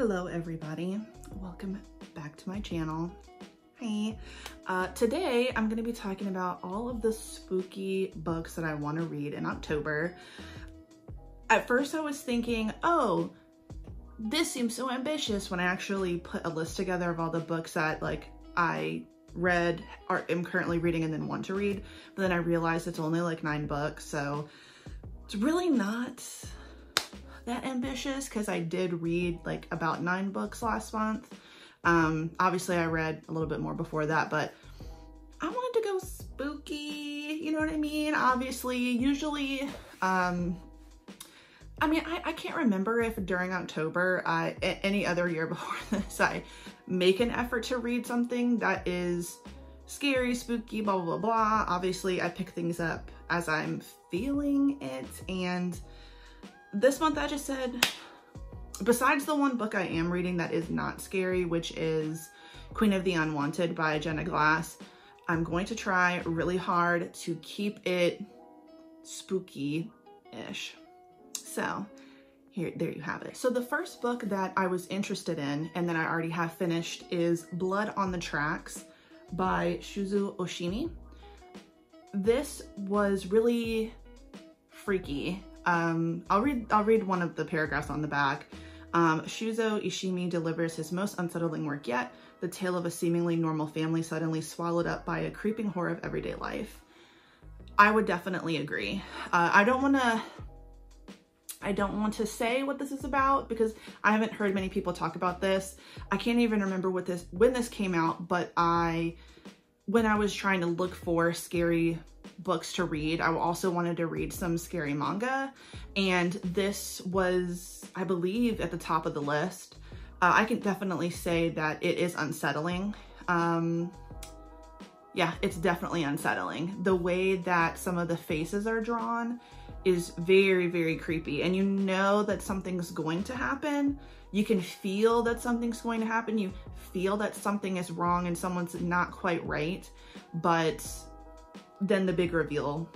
Hello everybody, welcome back to my channel. Hey, uh, today I'm gonna be talking about all of the spooky books that I wanna read in October. At first I was thinking, oh, this seems so ambitious when I actually put a list together of all the books that like I read or am currently reading and then want to read. But then I realized it's only like nine books, so it's really not that ambitious because I did read like about nine books last month. Um, obviously I read a little bit more before that, but I wanted to go spooky, you know what I mean? Obviously, usually, um, I mean, I, I can't remember if during October, any other year before this, I make an effort to read something that is scary, spooky, blah, blah, blah, blah. Obviously, I pick things up as I'm feeling it, and this month I just said, besides the one book I am reading that is not scary, which is Queen of the Unwanted by Jenna Glass, I'm going to try really hard to keep it spooky-ish. So here, there you have it. So the first book that I was interested in and that I already have finished is Blood on the Tracks by Shuzo Oshimi. This was really freaky um, I'll read I'll read one of the paragraphs on the back. Um, Shuzo Oshimi delivers his most unsettling work yet, the tale of a seemingly normal family suddenly swallowed up by a creeping horror of everyday life. I would definitely agree. Uh, I don't want to I don't want to say what this is about because I haven't heard many people talk about this. I can't even remember what this when this came out, but I when I was trying to look for scary books to read. I also wanted to read some scary manga and this was, I believe, at the top of the list. Uh, I can definitely say that it is unsettling. Um, yeah, it's definitely unsettling. The way that some of the faces are drawn is very, very creepy. And you know that something's going to happen. You can feel that something's going to happen. You feel that something is wrong and someone's not quite right. But then the big reveal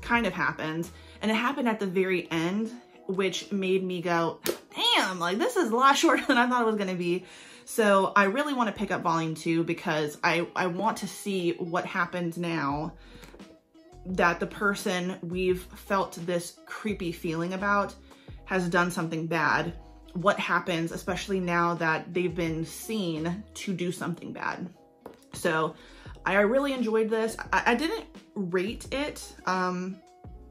kind of happened. And it happened at the very end, which made me go, damn, like this is a lot shorter than I thought it was gonna be. So I really wanna pick up volume two because I, I want to see what happens now that the person we've felt this creepy feeling about has done something bad. What happens, especially now that they've been seen to do something bad. So I really enjoyed this. I, I didn't rate it. Um,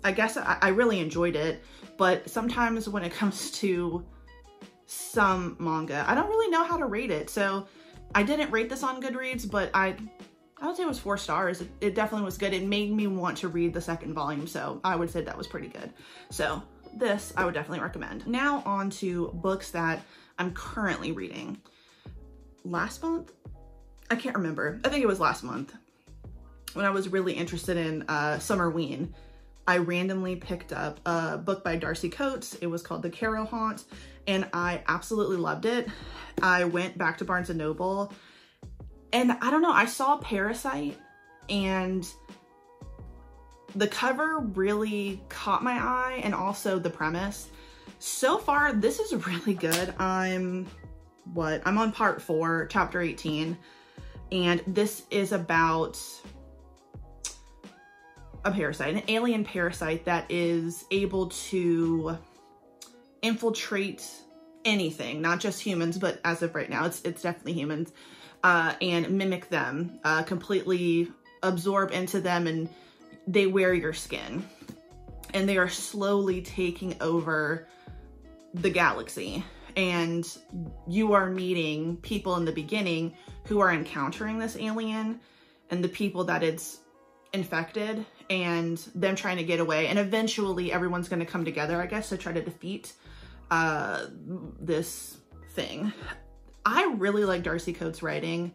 I guess I, I really enjoyed it, but sometimes when it comes to some manga, I don't really know how to rate it. So I didn't rate this on Goodreads, but I I would say it was four stars. It, it, definitely was good. It made me want to read the second volume, so I would say that was pretty good. So this I would definitely recommend. Now on to books that I'm currently reading. Last month, I can't remember. I think it was last month when I was really interested in uh, Summerween. I randomly picked up a book by Darcy Coates. It was called The Carrow Haunt and I absolutely loved it. I went back to Barnes & Noble and I don't know, I saw Parasite and the cover really caught my eye and also the premise. So far, this is really good. I'm, what, I'm on part four, chapter 18. And this is about a parasite, an alien parasite that is able to infiltrate anything, not just humans, but as of right now, it's, it's definitely humans, uh, and mimic them, uh, completely absorb into them and they wear your skin. And they are slowly taking over the galaxy and you are meeting people in the beginning who are encountering this alien and the people that it's infected and them trying to get away. And eventually everyone's going to come together i guess to try to defeat uh this thing. I really like darcy coates writing.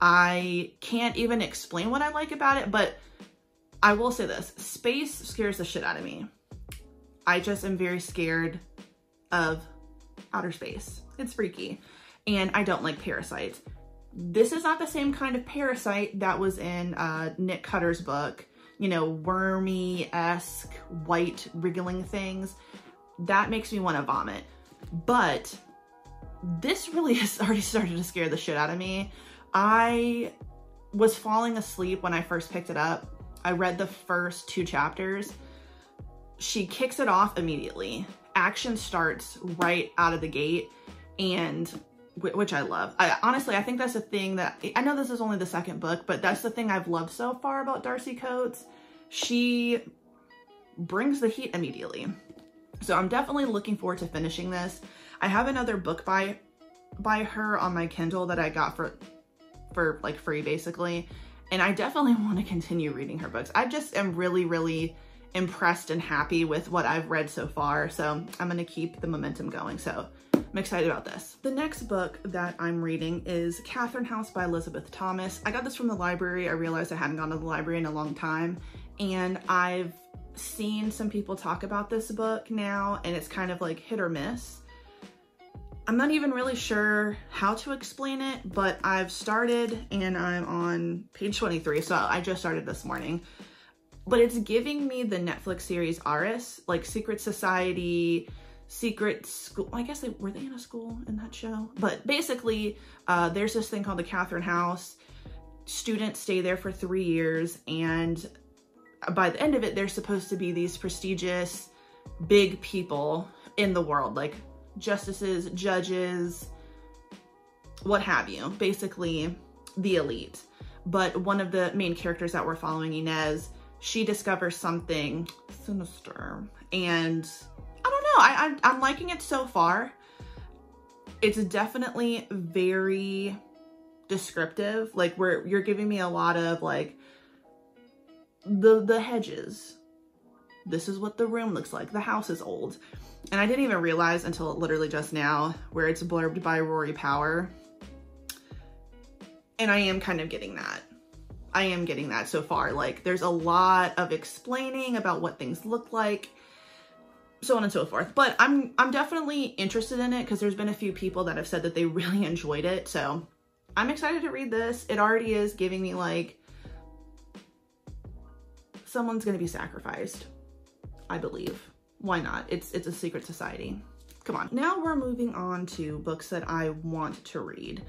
I can't even explain what i like about it but i will say this. Space scares the shit out of me. I just am very scared of outer space. It's freaky. And I don't like parasites. This is not the same kind of parasite that was in uh, Nick Cutter's book, you know, wormy-esque white wriggling things. That makes me want to vomit. But this really has already started to scare the shit out of me. I was falling asleep when I first picked it up. I read the first two chapters. She kicks it off immediately. Action starts right out of the gate and which I love. I honestly, I think that's the thing that I know this is only the second book, but that's the thing I've loved so far about Darcy Coates. She brings the heat immediately. So I'm definitely looking forward to finishing this. I have another book by by her on my Kindle that I got for for like free basically. And I definitely want to continue reading her books. I just am really, really impressed and happy with what I've read so far. So I'm to keep the momentum going. So I'm excited about this. The next book that I'm reading is Catherine House by Elizabeth Thomas. I got this from the library. I realized I hadn't gone to the library in a long time. And I've seen some people talk about this book now and it's kind of like hit or miss. I'm not even really sure how to explain it, but I've started and I'm on page 23, so I just started this morning. But it's giving me the Netflix series Aris, like Secret Society, Secret School. I guess they were they in a school in that show? But basically, uh, there's this thing called the Catherine House. Students stay there for three years, and by the end of it, they're supposed to be these prestigious, big people in the world, like justices, judges, what have you, basically the elite. But one of the main characters that we're following, Ines, she discovers something sinister. And I don't know, I, I, I'm liking it so far. It's definitely very descriptive. Like where you're giving me a lot of like the the hedges. This is what the room looks like. The house is old. And I didn't even realize until literally just now where it's blurbed by Rory Power. And I am kind of getting that. I am getting that so far. Like there's a lot of explaining about what things look like, so on and so forth. But I'm I'm definitely interested in it because there's been a few people that have said that they really enjoyed it. So I'm excited to read this. It already is giving me like someone's gonna be sacrificed, I believe why not? It's, it's a secret society. Come on. Now we're moving on to books that I want to read.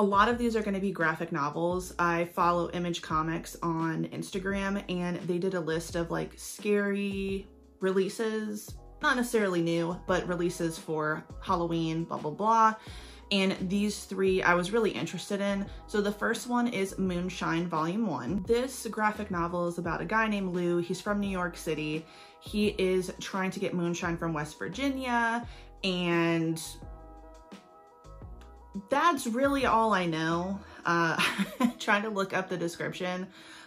A lot of these are going to be graphic novels. I follow Image Comics on Instagram and they did a list of like scary releases, not necessarily new, but releases for Halloween, blah, blah, blah. And these three I was really interested in. So the first one is Moonshine Volume 1. This graphic novel is about a guy named Lou. He's from New York City he is trying to get moonshine from West Virginia and that's really all I know. Uh, trying to look up the description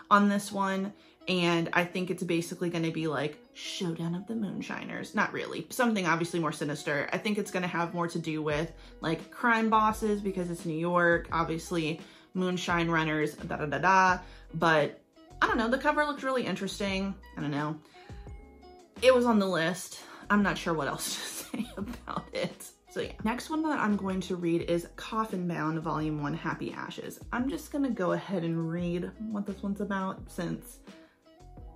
on this one and I think it's basically going to be like Showdown of the Moonshiners. Not really. Something obviously more sinister. I think it's going to have more to do with like crime bosses because it's New York. Obviously moonshine runners, da da da da. But I don't know. The cover looked really interesting. I don't know it was on the list. I'm not sure what else to say about it. So yeah. Next one that I'm going to read is Coffin Bound Volume 1 Happy Ashes. I'm just gonna go ahead and read what this one's about since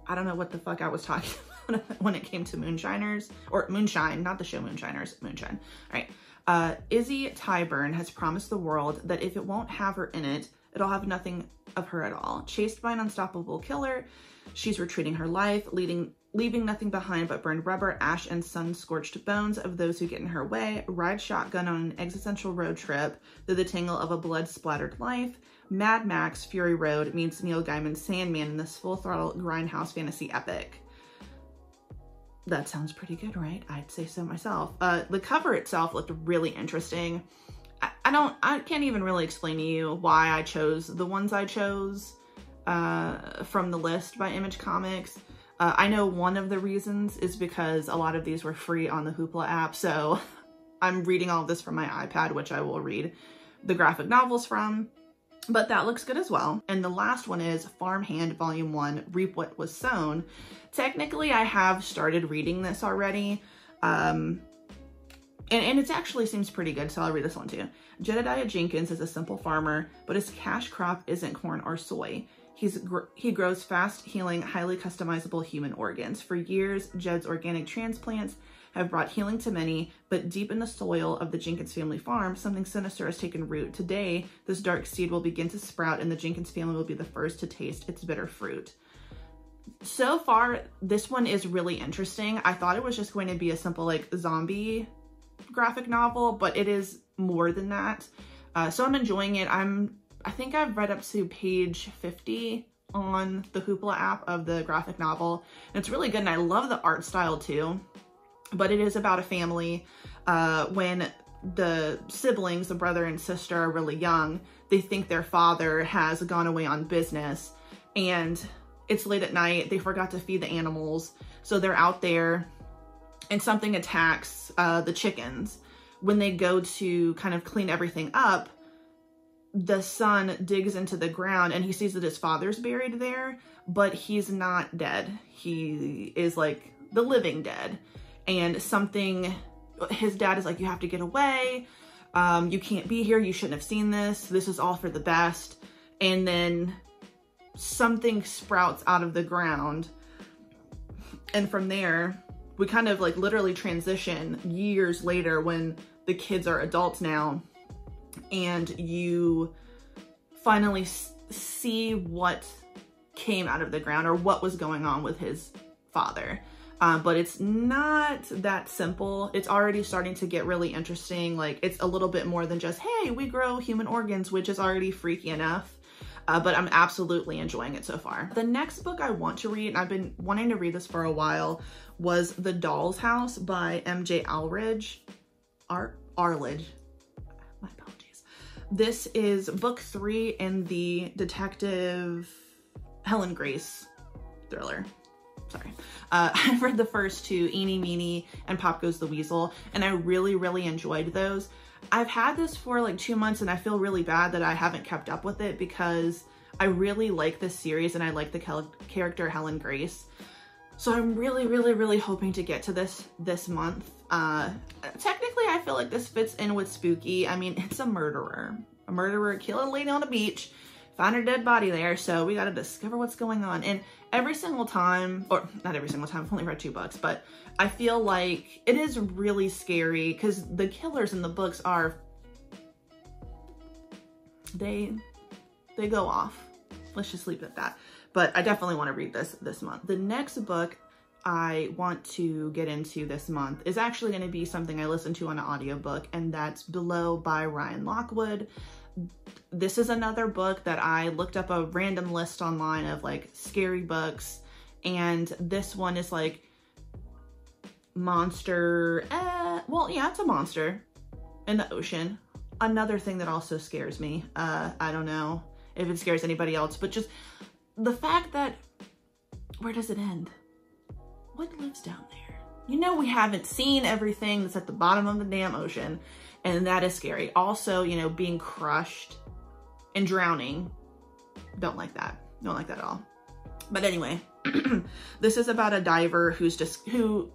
I don't know what the fuck I was talking about when it came to Moonshiners, or Moonshine, not the show Moonshiners, Moonshine. All right. Uh, Izzy Tyburn has promised the world that if it won't have her in it, it'll have nothing of her at all. Chased by an unstoppable killer, she's retreating her life, leading leaving nothing behind but burned rubber, ash, and sun-scorched bones of those who get in her way, ride shotgun on an existential road trip through the tangle of a blood-splattered life, Mad Max Fury Road meets Neil Gaiman's Sandman in this full-throttle grindhouse fantasy epic. That sounds pretty good, right? I'd say so myself. Uh, the cover itself looked really interesting. I, I don't, I can't even really explain to you why I chose the ones I chose uh, from the list by Image Comics. Uh, I know one of the reasons is because a lot of these were free on the Hoopla app, so I'm reading all of this from my iPad, which I will read the graphic novels from, but that looks good as well. And the last one is Farmhand Volume 1, Reap What Was Sown. Technically, I have started reading this already, um, and, and it actually seems pretty good, so I'll read this one too. Jedediah Jenkins is a simple farmer, but his cash crop isn't corn or soy. He's gr he grows fast healing, highly customizable human organs. For years, Jed's organic transplants have brought healing to many, but deep in the soil of the Jenkins family farm, something sinister has taken root. Today, this dark seed will begin to sprout and the Jenkins family will be the first to taste its bitter fruit. So far, this one is really interesting. I thought it was just going to be a simple like zombie graphic novel, but it is more than that. Uh, so I'm enjoying it. I'm, I think I've read up to page 50 on the Hoopla app of the graphic novel. And it's really good and I love the art style too. But it is about a family uh, when the siblings, the brother and sister are really young, they think their father has gone away on business and it's late at night. They forgot to feed the animals. So they're out there and something attacks uh, the chickens. When they go to kind of clean everything up, the son digs into the ground and he sees that his father's buried there, but he's not dead. He is like the living dead. And something, his dad is like, you have to get away. Um, you can't be here. You shouldn't have seen this. This is all for the best. And then something sprouts out of the ground. And from there, we kind of like literally transition years later when the kids are adults now and you finally see what came out of the ground or what was going on with his father. Um, but it's not that simple. It's already starting to get really interesting. Like it's a little bit more than just, hey, we grow human organs, which is already freaky enough. Uh, but I'm absolutely enjoying it so far. The next book I want to read, and I've been wanting to read this for a while, was The Doll's House by MJ Alridge. Ar Arlidge. My apologies. This is book three in the detective Helen Grace thriller. Sorry. Uh, I've read the first two, Eeny Meeny and Pop Goes the Weasel, and I really, really enjoyed those. I've had this for like two months and I feel really bad that I haven't kept up with it because I really like this series and I like the character Helen Grace. So I'm really, really, really hoping to get to this this month. Uh, technically, I feel like this fits in with Spooky. I mean, it's a murderer. A murderer killing a lady on a beach, found her dead body there, so we gotta discover what's going on. And every single time, or not every single time, I've only read two books, but I feel like it is really scary because the killers in the books are, they, they go off. Let's just leave it at that but I definitely want to read this this month. The next book I want to get into this month is actually going to be something I listened to on an audiobook, and that's Below by Ryan Lockwood. This is another book that I looked up a random list online of like scary books, and this one is like monster, eh, well, yeah, it's a monster in the ocean. Another thing that also scares me, uh, I don't know if it scares anybody else, but just the fact that, where does it end? What lives down there? You know, we haven't seen everything that's at the bottom of the damn ocean, and that is scary. Also, you know, being crushed and drowning. Don't like that. Don't like that at all. But anyway, this is about a diver who's just who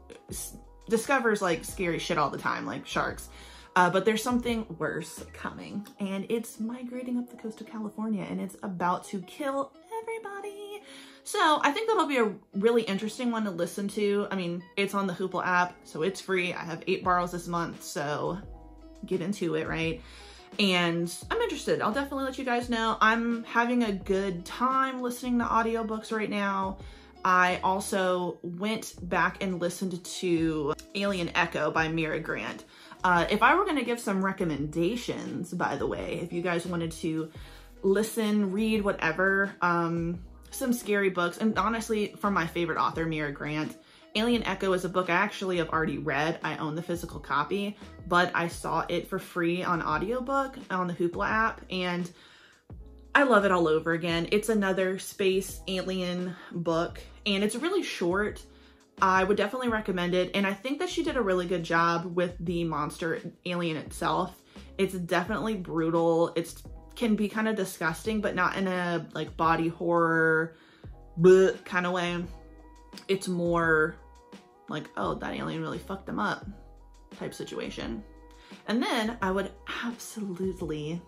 discovers like scary shit all the time, like sharks. Uh, but there's something worse coming and it's migrating up the coast of California and it's about to kill everybody. So I think that'll be a really interesting one to listen to. I mean, it's on the Hoopla app, so it's free. I have eight borrows this month, so get into it, right? And I'm interested. I'll definitely let you guys know. I'm having a good time listening to audiobooks right now. I also went back and listened to Alien Echo by Mira Grant. Uh, if I were going to give some recommendations, by the way, if you guys wanted to listen, read, whatever. Um, some scary books. And honestly, from my favorite author, Mira Grant, Alien Echo is a book I actually have already read. I own the physical copy, but I saw it for free on audiobook on the Hoopla app. And I love it all over again. It's another space alien book and it's really short. I would definitely recommend it. And I think that she did a really good job with the monster alien itself. It's definitely brutal. It's can be kind of disgusting, but not in a like body horror kind of way. It's more like, oh, that alien really fucked them up type situation. And then I would absolutely,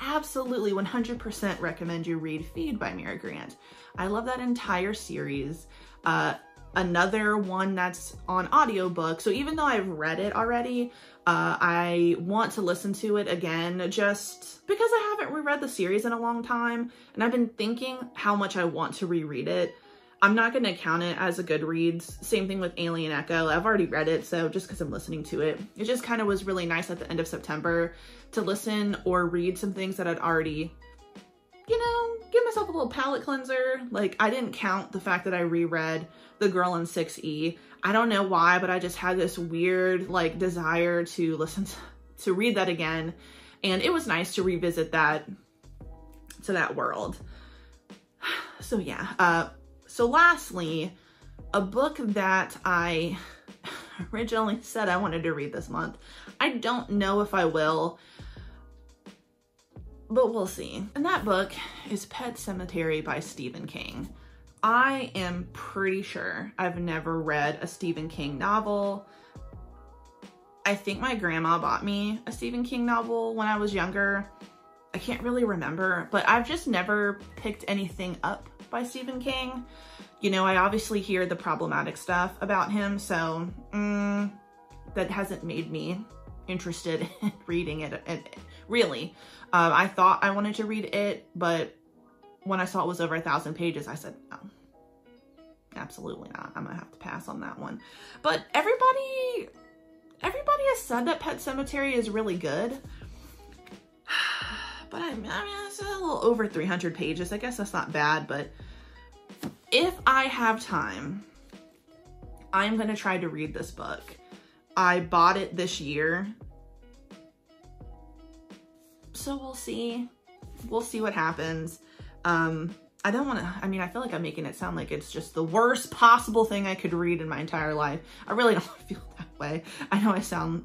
absolutely 100% recommend you read Feed by Mira Grant. I love that entire series. Uh, another one that's on audiobook. So even though I've read it already, uh, I want to listen to it again just because I haven't reread the series in a long time. And I've been thinking how much I want to reread it. I'm not going to count it as a Goodreads. Same thing with Alien Echo. I've already read it, so just because I'm listening to it. It just kind of was really nice at the end of September to listen or read some things that I'd already, you know, give myself a little palate cleanser. Like, I didn't count the fact that I reread The Girl in 6E. I don't know why, but I just had this weird, like, desire to listen to, to read that again. And it was nice to revisit that, to that world. So yeah, uh, so lastly, a book that I originally said I wanted to read this month. I don't know if I will, but we'll see. And that book is Pet Sematary by Stephen King. I am pretty sure I've never read a Stephen King novel. I think my grandma bought me a Stephen King novel when I was younger. I can't really remember, but I've just never picked anything up by Stephen King. You know, I obviously hear the problematic stuff about him, so mm, that hasn't made me interested in reading it. really, um, I thought I wanted to read it, but when I saw it was over a thousand pages, I said, no, absolutely not. I'm gonna have to pass on that one. But everybody, everybody has said that Pet Sematary is really good. But I, I mean, it's a little over 300 pages. I guess that's not bad, but if I have time, I'm to try to read this book. I bought it this year. So we'll see. We'll see what happens. Um, I don't want to, I mean, I feel like I'm making it sound like it's just the worst possible thing I could read in my entire life. I really don't feel that way. I know I sound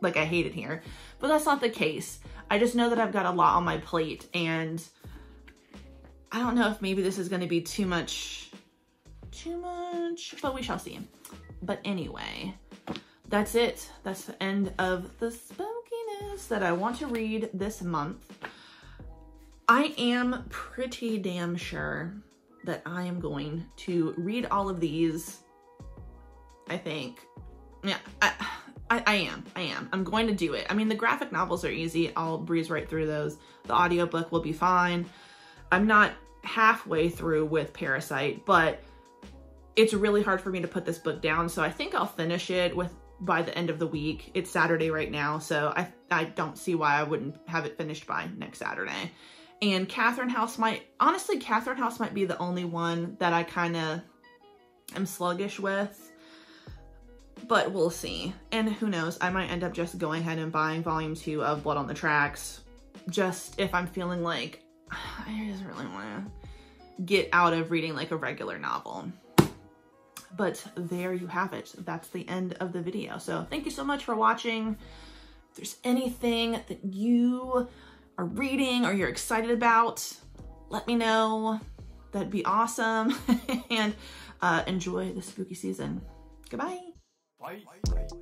like I hate it here, but that's not the case. I just know that I've got a lot on my plate and I don't know if maybe this is going to be too much, too much, but we shall see. But anyway, that's it. That's the end of the spookiness that I want to read this month. I am pretty damn sure that I am going to read all of these, I think. Yeah, I, I, I, am. I am. I'm going to do it. I mean, the graphic novels are easy. I'll breeze right through those. The audiobook will be fine. I'm not halfway through with Parasite, but it's really hard for me to put this book down. So I think I'll finish it with by the end of the week. It's Saturday right now, so I, I don't see why I wouldn't have it finished by next Saturday. And Catherine House might, honestly, Catherine House might be the only one that I kind of am sluggish with. But we'll see. And who knows, I might end up just going ahead and buying volume two of Blood on the Tracks. Just if I'm feeling like, I just really want to get out of reading like a regular novel. But there you have it. That's the end of the video. So thank you so much for watching. If there's anything that you are reading or you're excited about, let me know. That'd be awesome. and uh, enjoy the spooky season. Goodbye. Bye.